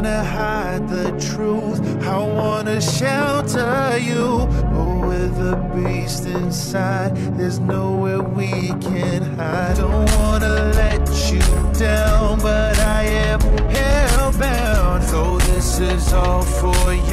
wanna hide the truth. I wanna shelter you. But with the beast inside, there's nowhere we can hide. Don't wanna let you down, but I am hellbound. So this is all for you.